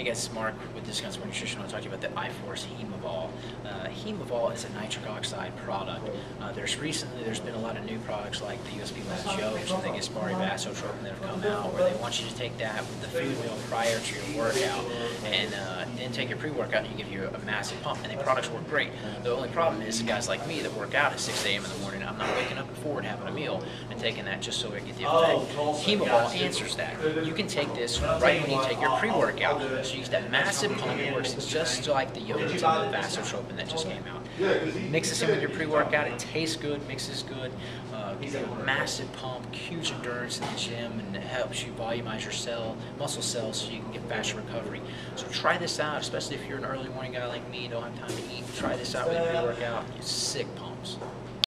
Hey guys, Mark with Discount Sport Nutrition. I want to talk to you about the iForce Hemavol. Uh, Hemavol is a nitric oxide product. Uh, there's recently there's been a lot of new products like the USP Lab Joe something Gaspari Vasotropin that have come out where they want you to take that with the food meal prior to your workout and uh, then take your pre-workout and you give you a massive pump. And the products work great. The only problem is guys like me that work out at 6 a.m. in the morning. I'm not waking up at 4 and having a meal and taking that just so I get the effect. Hemavol answers that. You can take this right when you take your pre-workout. So you use that massive pump. It works just like the yogurt and the Vasotropin that just came out. Mix this in with your pre-workout. It tastes good, mixes good, uh, gives you a massive pump, huge endurance in the gym, and it helps you volumize your cell, muscle cells so you can get faster recovery. So try this out, especially if you're an early morning guy like me, don't have time to eat. Try this out with your pre-workout. You sick pumps.